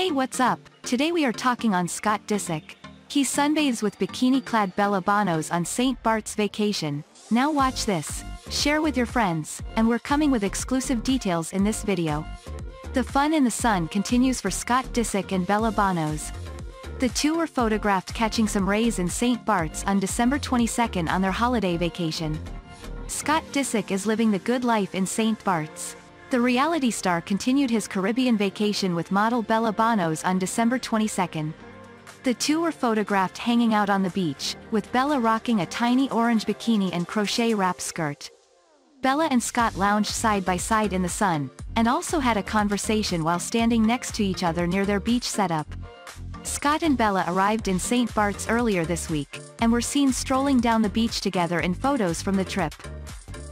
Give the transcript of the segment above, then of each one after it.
Hey what's up, today we are talking on Scott Disick. He sunbathes with bikini-clad Bella Banos on St. Bart's vacation. Now watch this, share with your friends, and we're coming with exclusive details in this video. The fun in the sun continues for Scott Disick and Bella Banos. The two were photographed catching some rays in St. Bart's on December 22 on their holiday vacation. Scott Disick is living the good life in St. Bart's. The reality star continued his Caribbean vacation with model Bella Banos on December 22. The two were photographed hanging out on the beach, with Bella rocking a tiny orange bikini and crochet wrap skirt. Bella and Scott lounged side by side in the sun, and also had a conversation while standing next to each other near their beach setup. Scott and Bella arrived in St. Bart's earlier this week, and were seen strolling down the beach together in photos from the trip.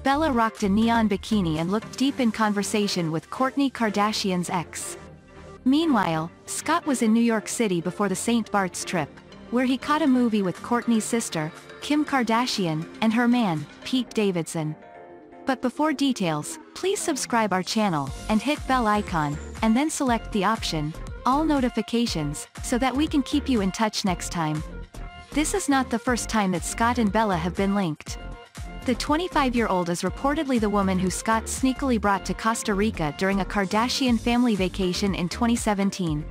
Bella rocked a neon bikini and looked deep in conversation with Kourtney Kardashian's ex. Meanwhile, Scott was in New York City before the St. Bart's trip, where he caught a movie with Kourtney's sister, Kim Kardashian, and her man, Pete Davidson. But before details, please subscribe our channel, and hit bell icon, and then select the option, all notifications, so that we can keep you in touch next time. This is not the first time that Scott and Bella have been linked. The 25-year-old is reportedly the woman who Scott sneakily brought to Costa Rica during a Kardashian family vacation in 2017.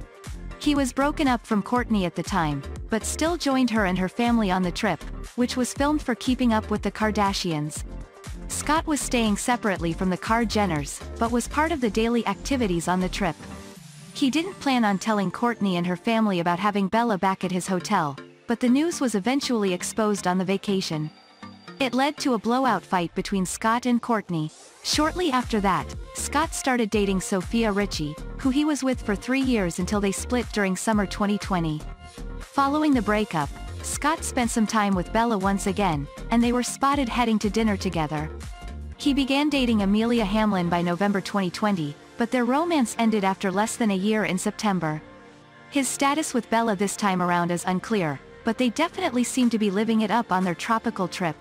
He was broken up from Kourtney at the time, but still joined her and her family on the trip, which was filmed for Keeping Up with the Kardashians. Scott was staying separately from the Kar Jenners, but was part of the daily activities on the trip. He didn't plan on telling Kourtney and her family about having Bella back at his hotel, but the news was eventually exposed on the vacation. It led to a blowout fight between Scott and Kourtney. Shortly after that, Scott started dating Sofia Richie, who he was with for three years until they split during summer 2020. Following the breakup, Scott spent some time with Bella once again, and they were spotted heading to dinner together. He began dating Amelia Hamlin by November 2020, but their romance ended after less than a year in September. His status with Bella this time around is unclear, but they definitely seem to be living it up on their tropical trip.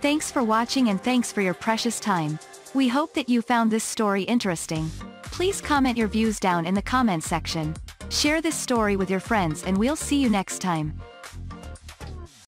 Thanks for watching and thanks for your precious time. We hope that you found this story interesting. Please comment your views down in the comment section. Share this story with your friends and we'll see you next time.